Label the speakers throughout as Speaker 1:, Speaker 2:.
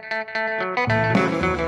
Speaker 1: Música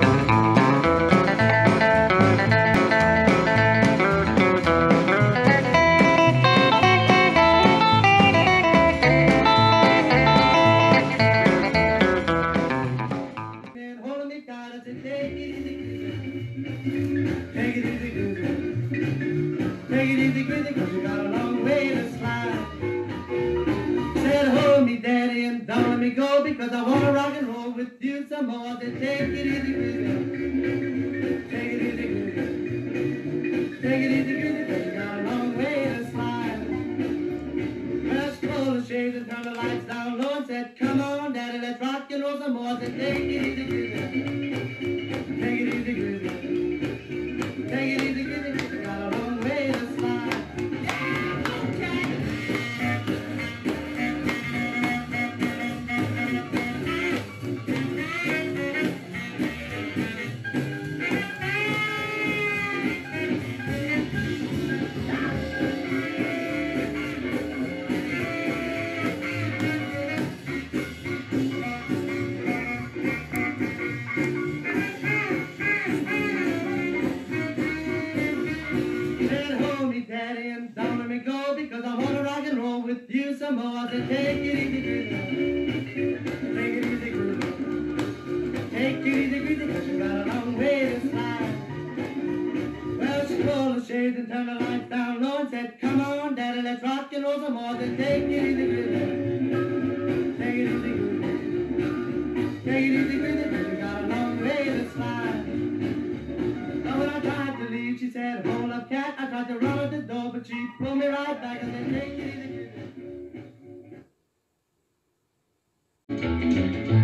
Speaker 1: more than take it easy with. Take it
Speaker 2: easy. Take it easy got a long way to slide. When I tried to leave, she said, hold up cat, I tried to run out the door, but she pulled me right back and said, take it easy with.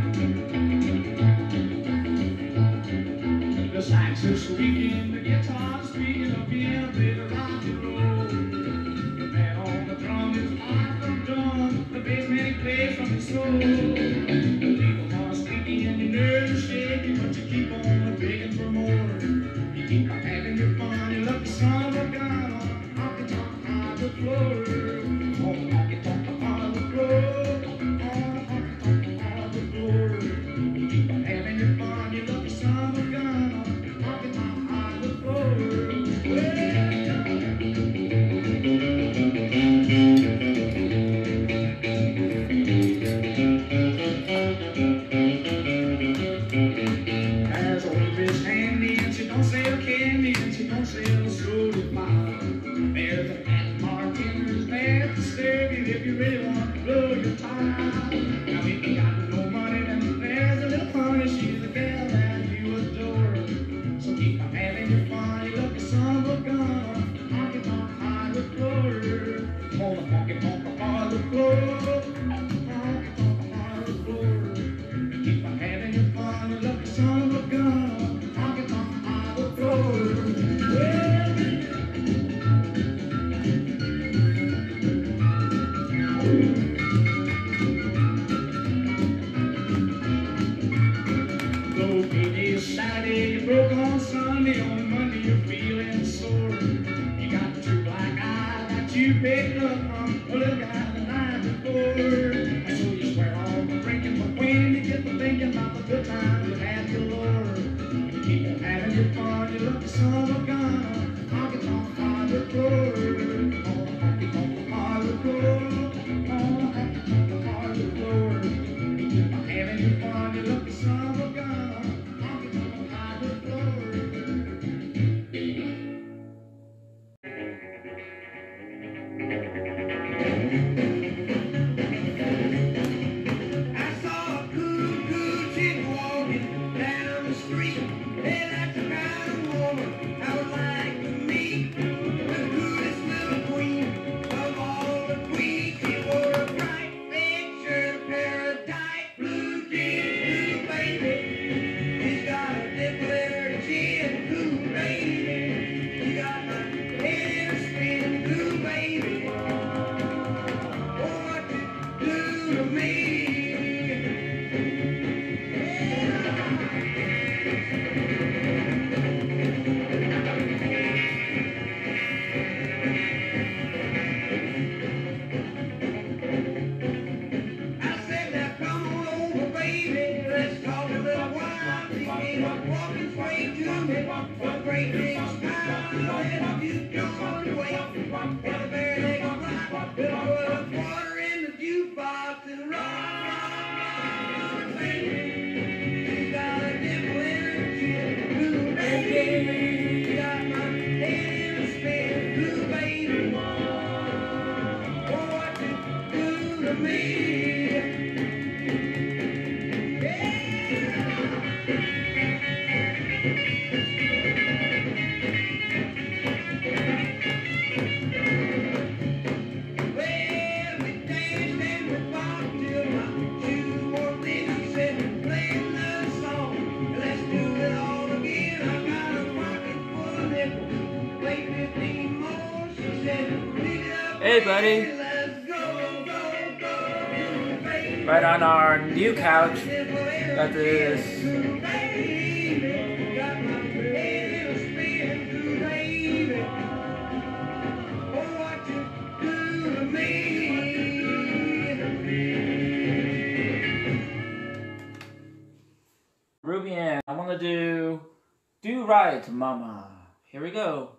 Speaker 2: walking for you, coming for great big smiles. If you don't wait, Hey,
Speaker 1: buddy. Right
Speaker 3: on our new couch. Got this. Ruby Ann, I want to do Do Right, Mama. Here we go.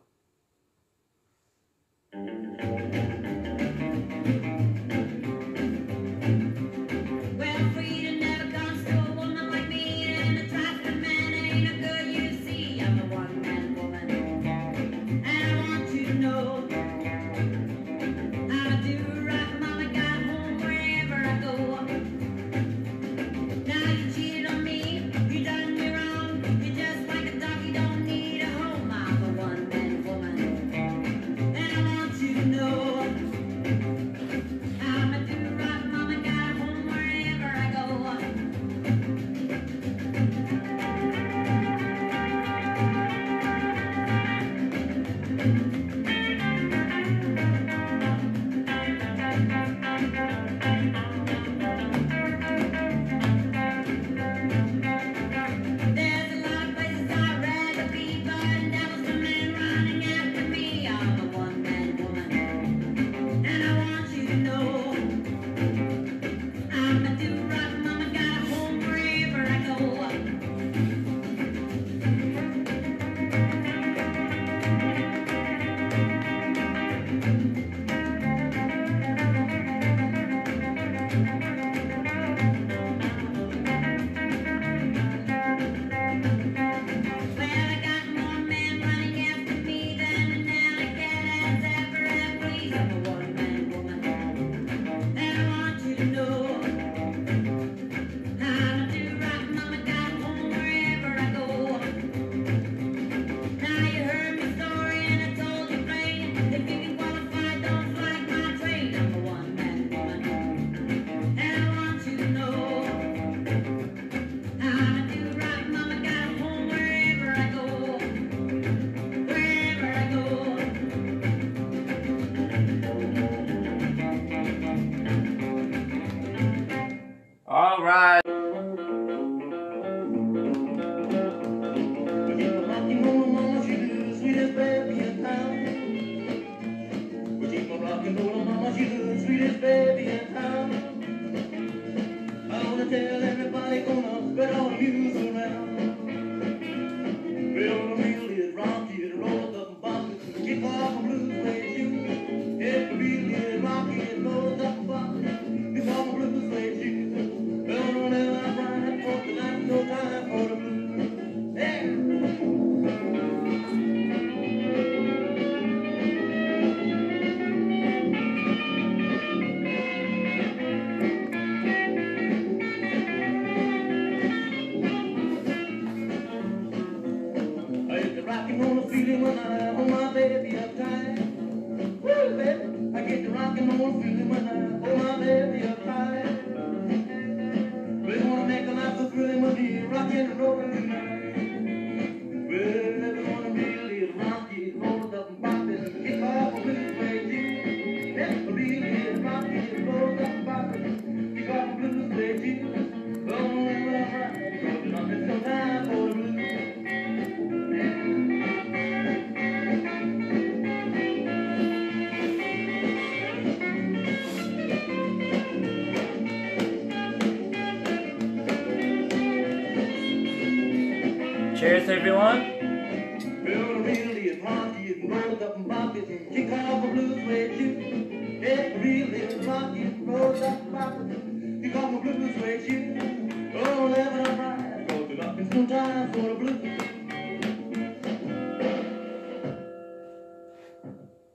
Speaker 3: The everyone.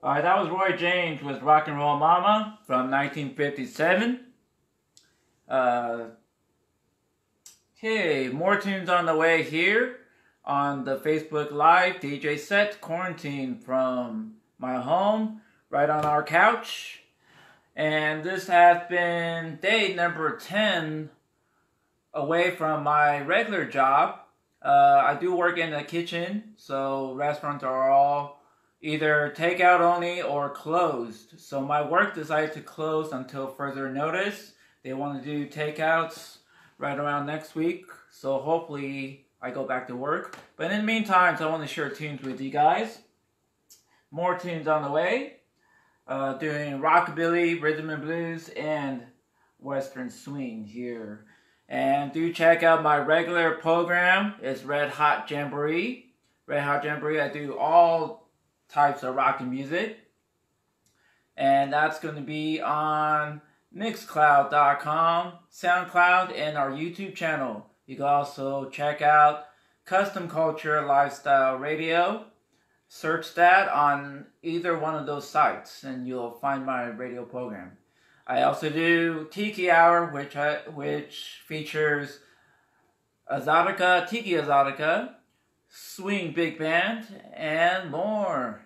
Speaker 1: All right, that was Roy James with Rock and Roll Mama from 1957. Uh, okay, more tunes on the way here on the Facebook Live DJ set quarantine from my home right on our couch. And this has been day number 10 away from my regular job. Uh, I do work in the kitchen, so restaurants are all either takeout only or closed. So my work decided to close until further notice. They want to do takeouts right around next week. So hopefully I go back to work. But in the meantime, so I want to share tunes with you guys. More tunes on the way. Uh, doing rockabilly, rhythm and blues, and western swing here. And do check out my regular program. It's Red Hot Jamboree. Red Hot Jamboree. I do all types of rock and music. And that's going to be on Mixcloud.com, SoundCloud, and our YouTube channel. You can also check out Kustom Kulture Lifestyle Radio. Search that on either one of those sites, and you'll find my radio program. I also do Tiki Hour, which I, which features Exotica, Tiki Exotica, Swing Big Band, and more.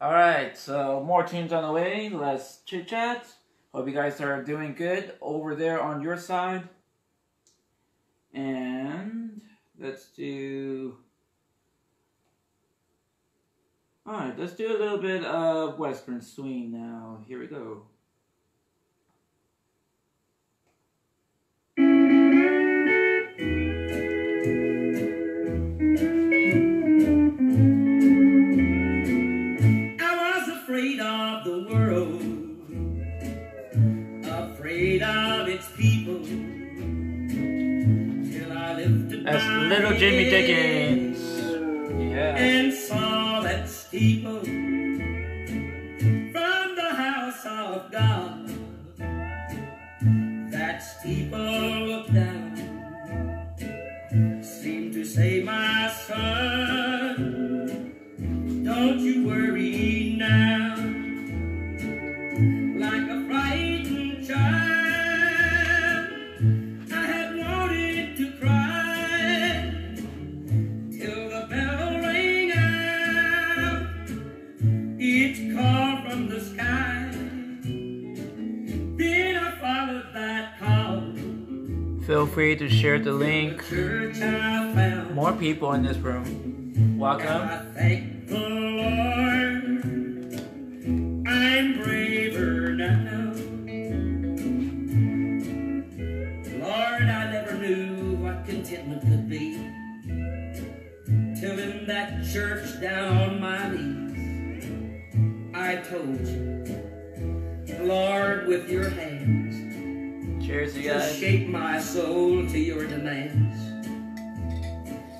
Speaker 1: Alright, so more tunes on the way. Let's chit chat. Hope you guys are doing good over there on your side. And let's do. Alright, let's do a little bit of Western swing now. Here we go. That's Little Jimmy Dickens. Yeah.
Speaker 4: and saw that steeple
Speaker 1: Feel free to share the link. More people in this room. Welcome.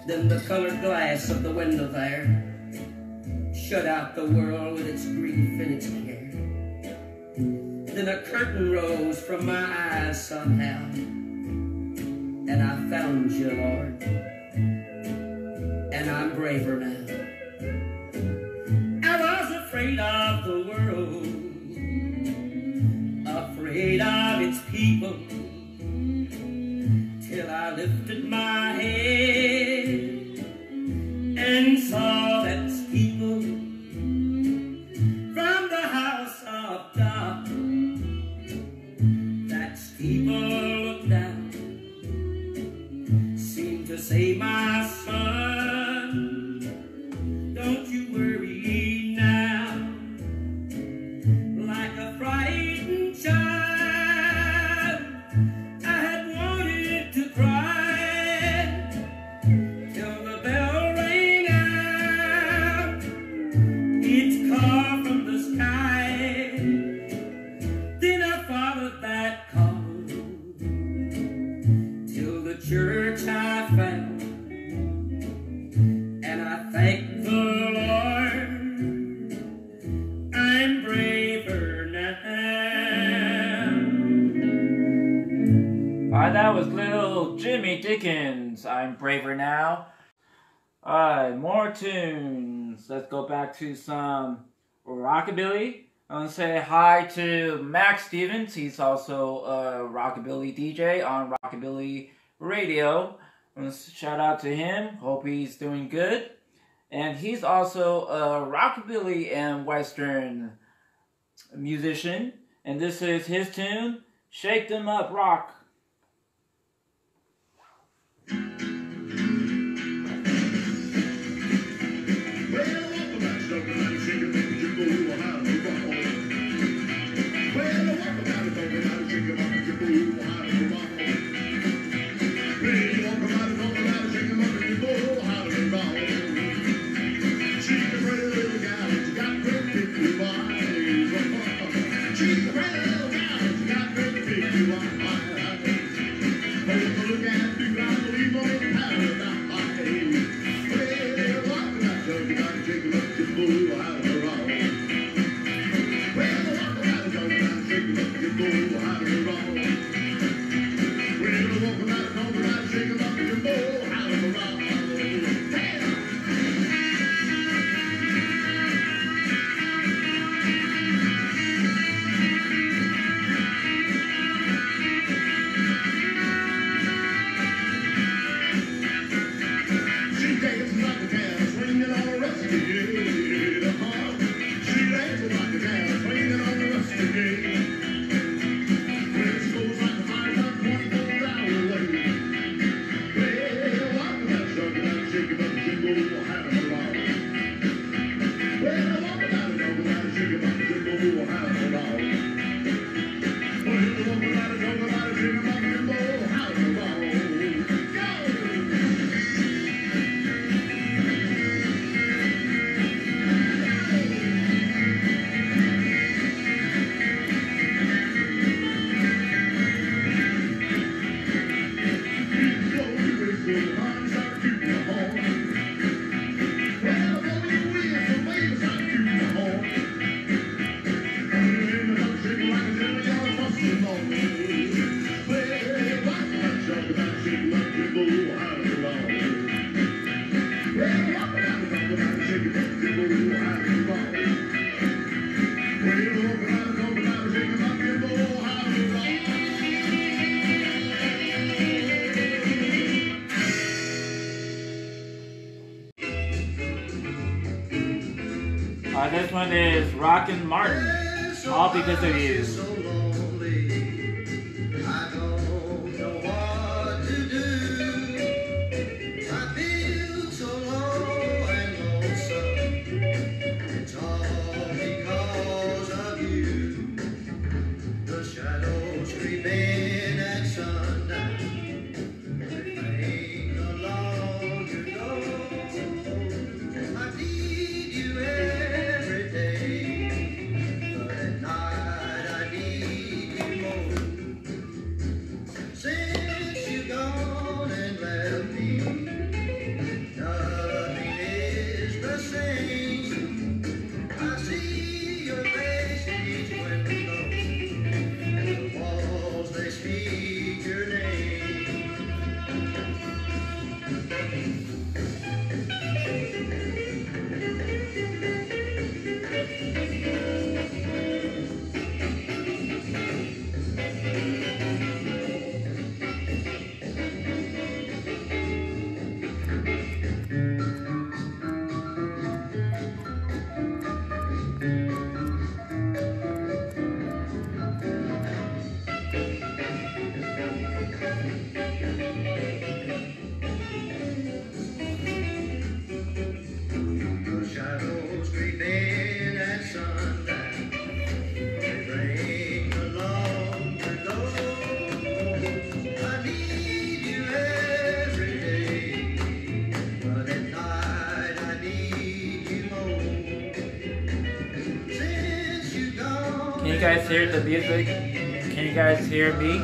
Speaker 4: Then the colored glass of the window there shut out the world with its grief and its care. Then a curtain rose from my eyes somehow, and I found you, Lord, and I'm braver now. I was afraid of the world, afraid of its people till I lifted my
Speaker 5: braver now. Alright, more tunes. Let's go back to some rockabilly. I want to say hi to Max Stevens. He's also a rockabilly DJ on Rockabilly Radio. I want to shout out to him. Hope he's doing good. And he's also a rockabilly and western musician. And this is his tune, Shake Them Up Rock. This one is Rockin' Martin. All because of you. Hear the music? Can you guys hear me?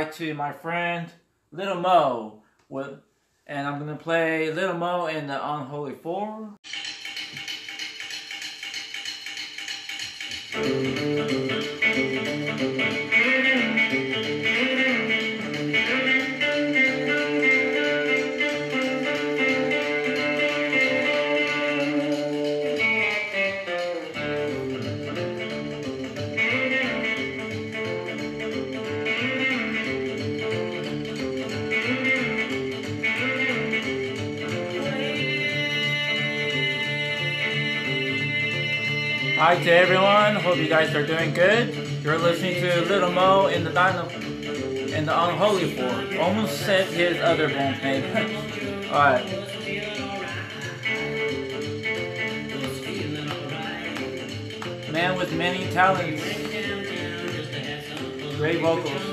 Speaker 6: Hi to my friend Little Mo. With, and I'm gonna play Little Mo in the Unholy Four. Hi to everyone. Hope you guys are doing good. You're listening to Little Mo in the Dino in the Unholy Four. Almost said his other band name. Alright. Man with many talents. Great vocals.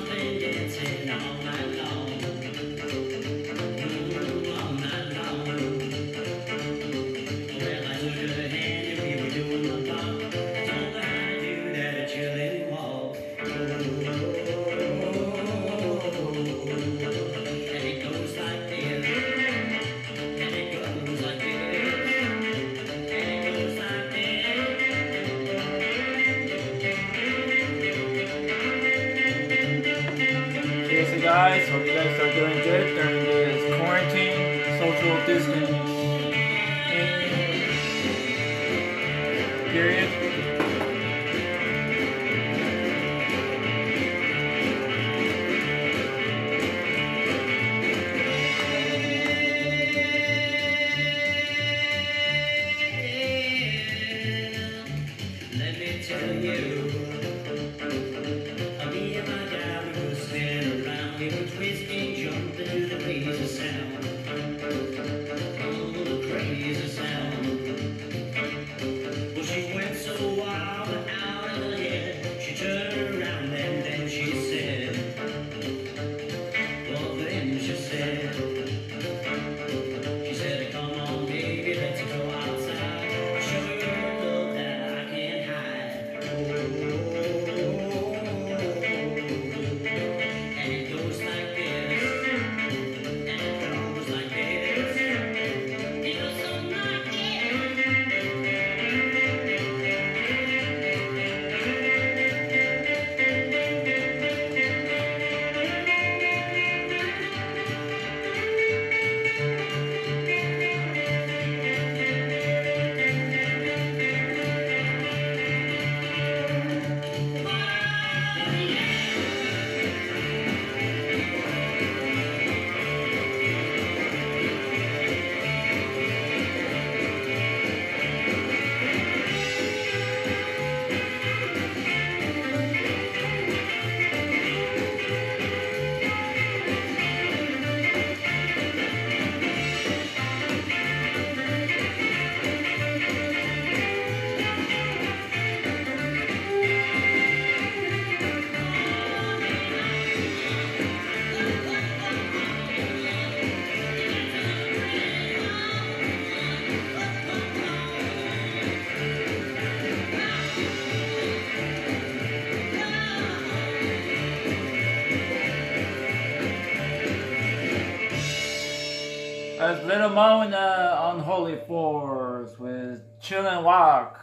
Speaker 6: Little Mo uh, on the Unholy Fours with Chill and Walk.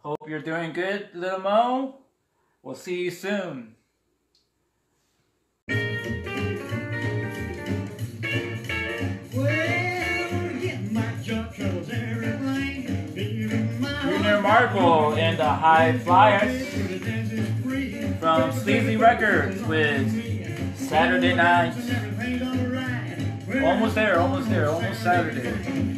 Speaker 6: Hope you're doing good, Little Mo. We'll see you soon. Junior Marble and the High Flyers from Sleazy Records with Saturday Night. Almost there, almost there, almost Saturday.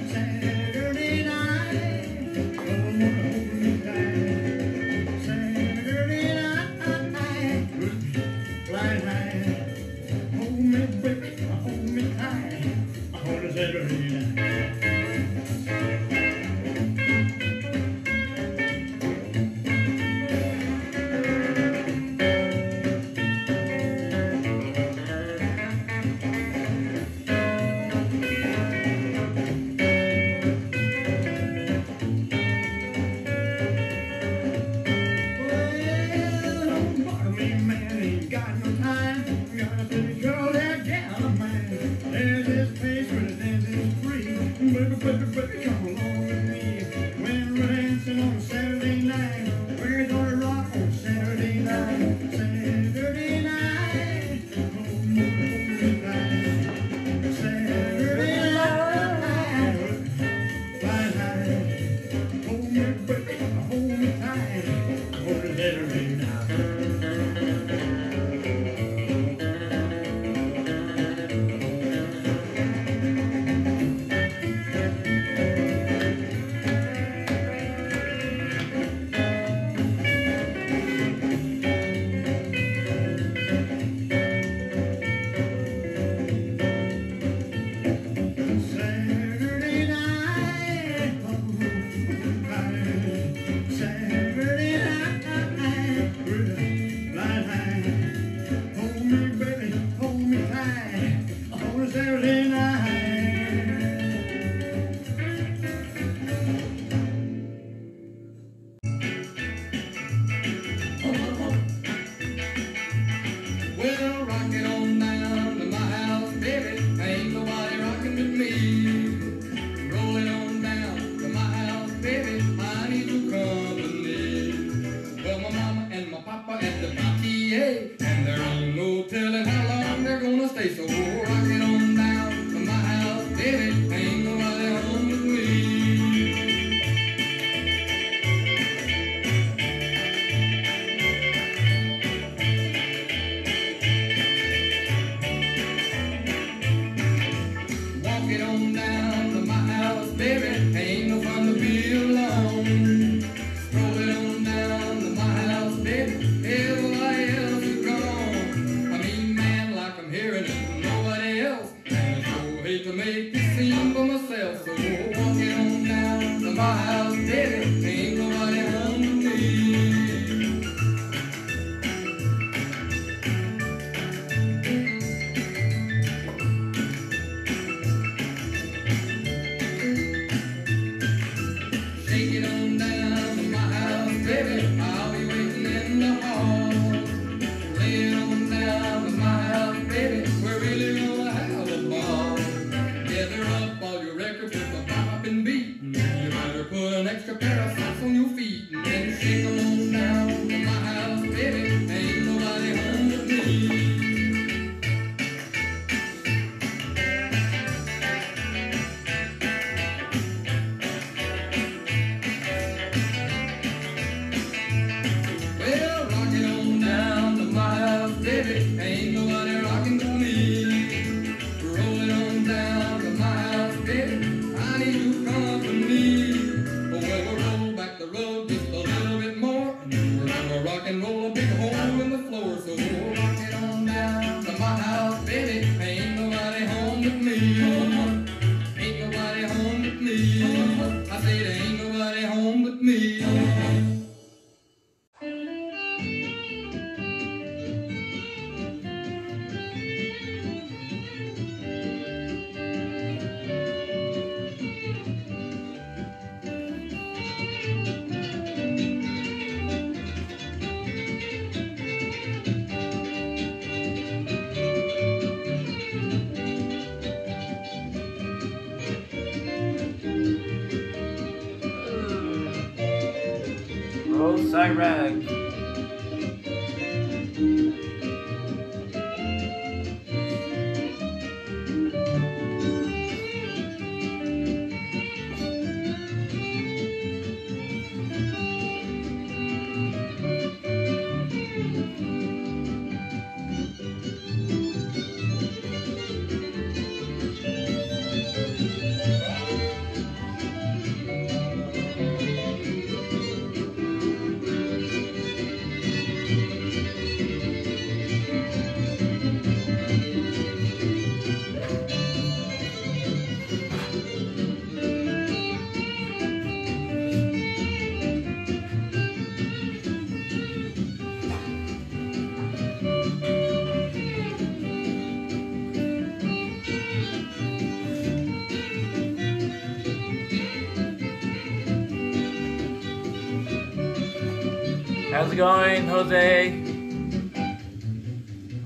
Speaker 1: going, Jose?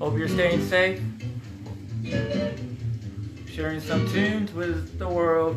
Speaker 1: Hope you're staying safe. Sharing some tunes with the world.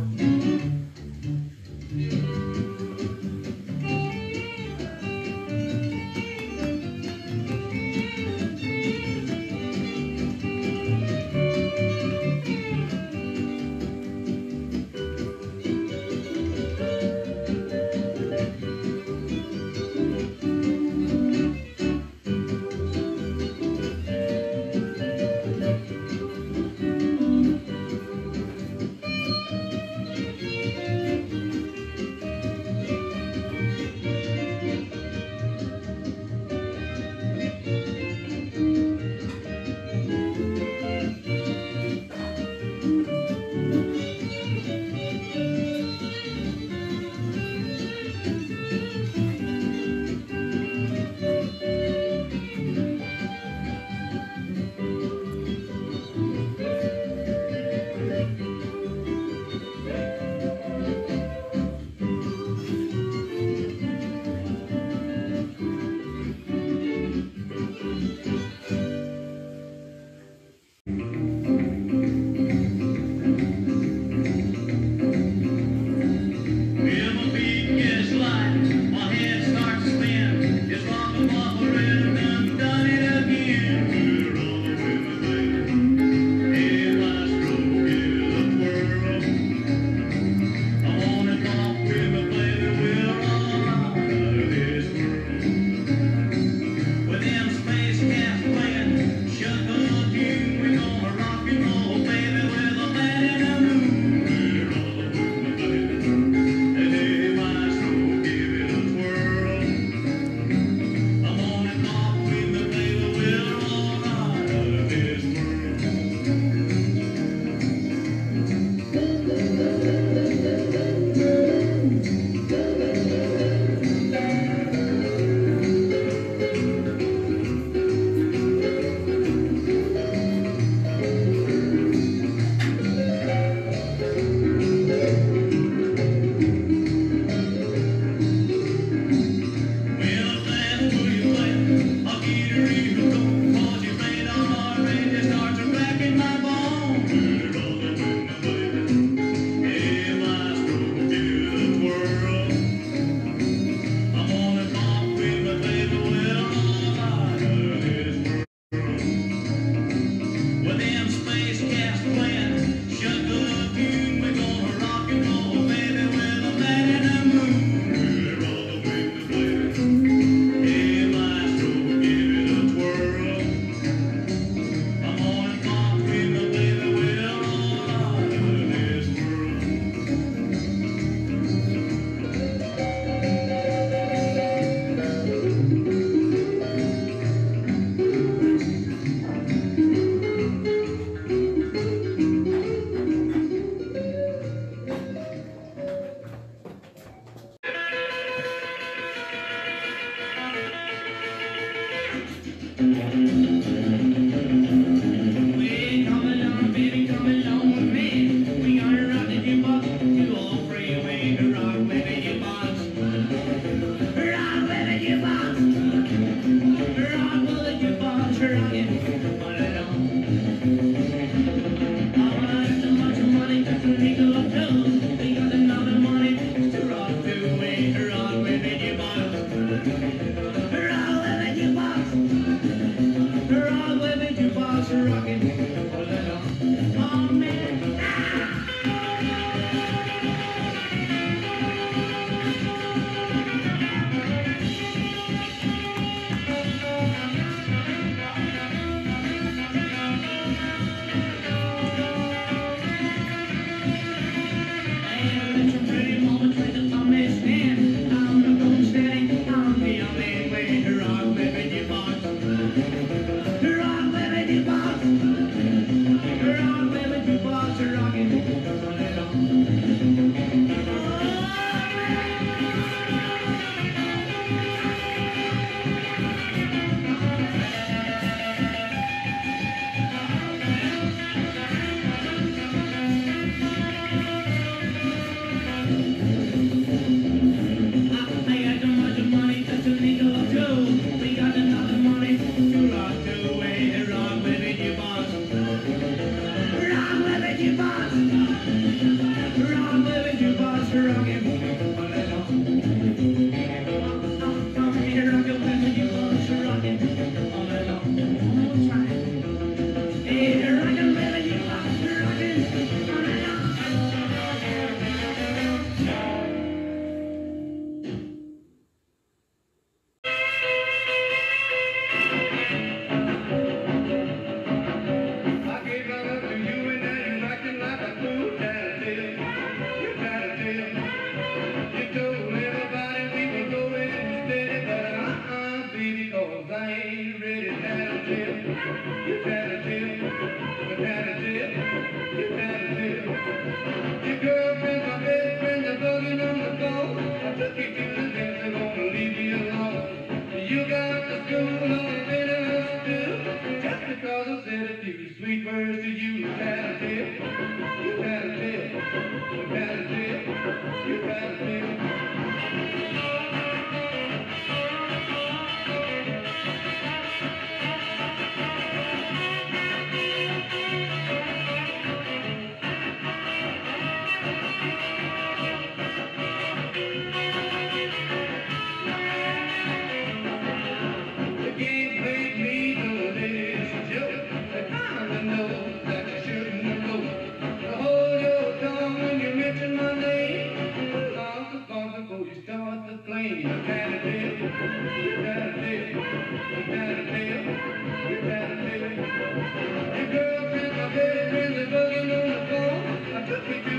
Speaker 7: Thank you.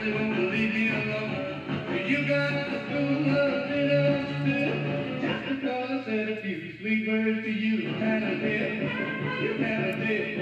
Speaker 7: they won't leave you alone. You got to school up and. Just because I said a few sleepers to you,
Speaker 8: you're kinda. You're
Speaker 9: kinda.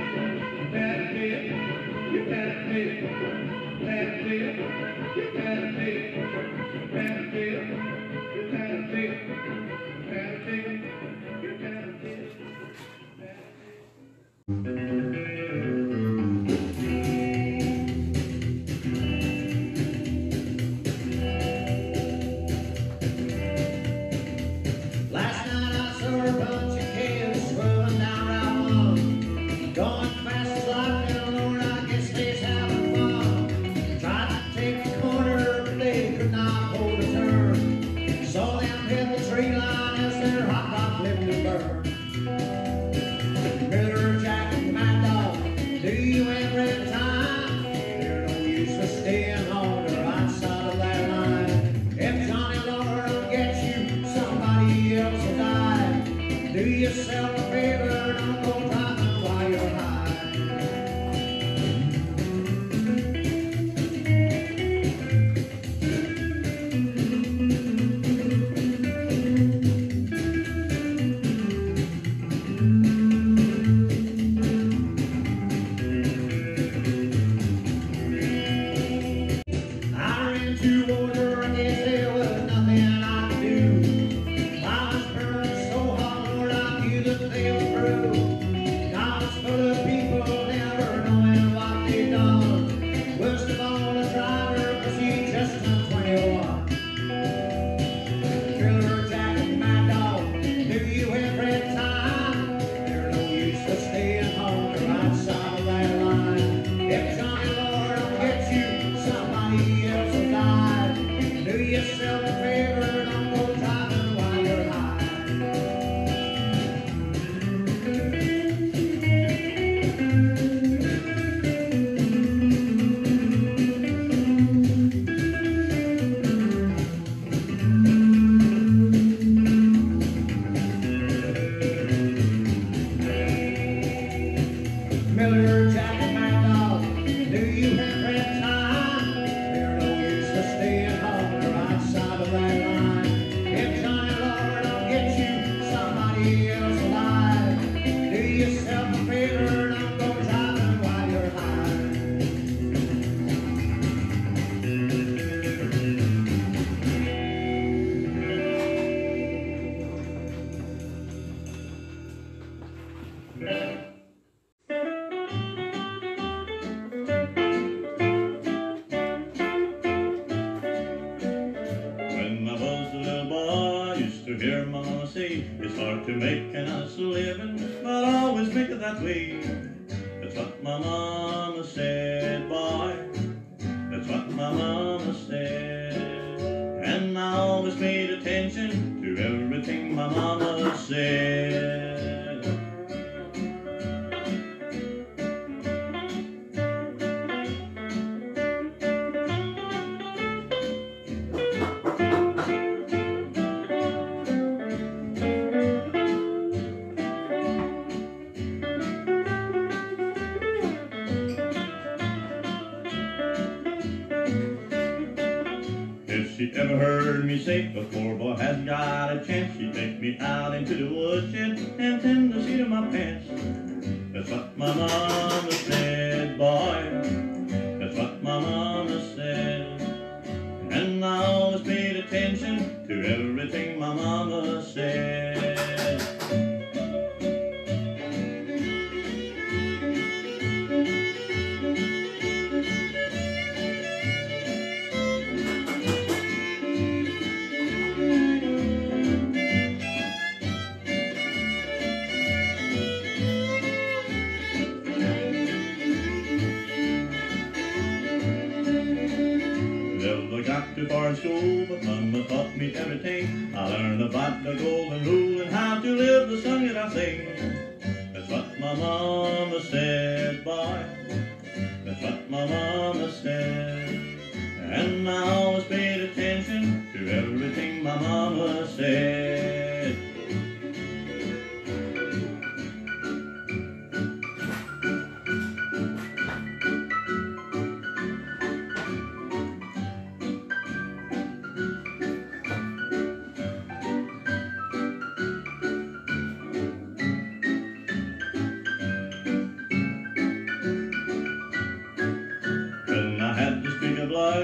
Speaker 9: safe before boy has got a chance. She takes me out into the
Speaker 10: woods.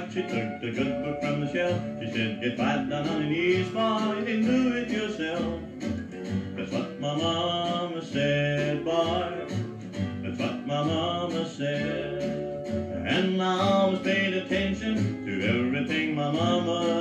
Speaker 10: she took the good book from the shelf. She said, get back down on your knees, boy, and do it yourself. That's what my mama said, boy. That's what my mama said. And I always paid attention to everything my mama